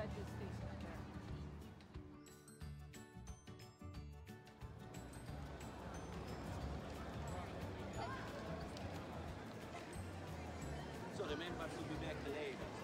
judges station. So the members will be back later.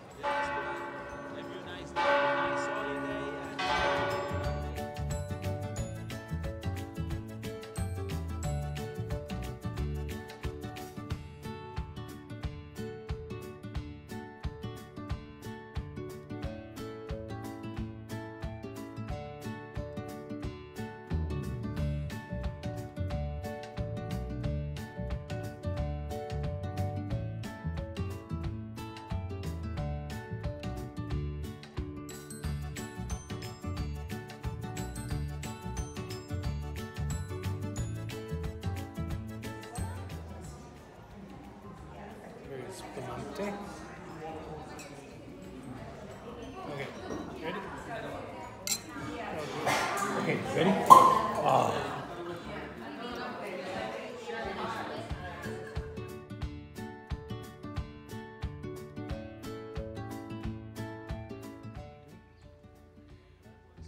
Piemonte? Okay, ready? Okay, ready?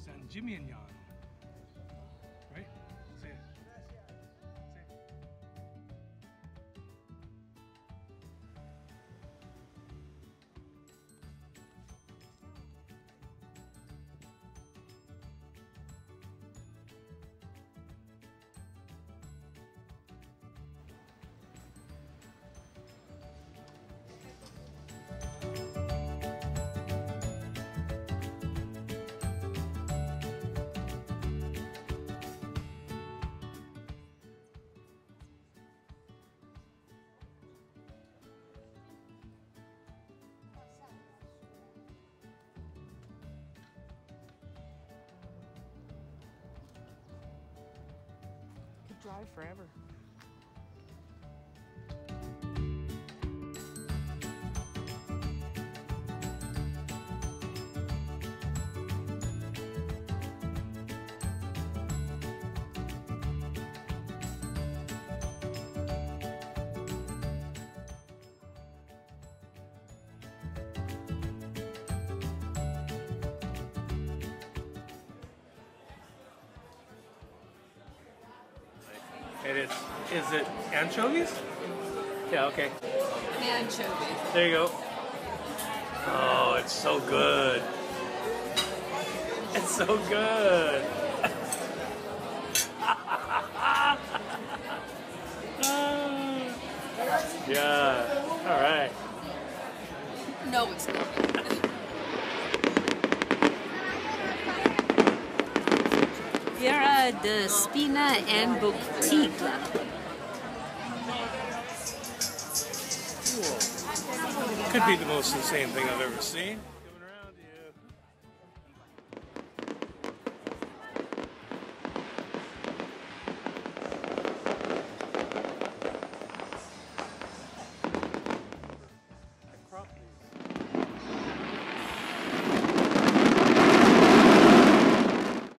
San Gimignano. Right? Drive forever. It is. Is it anchovies? Yeah, okay. Anchovies. There you go. Oh, it's so good. It's so good. yeah. All right. No, it's not. Vera de Spina and Boutique. Could be the most insane thing I've ever seen.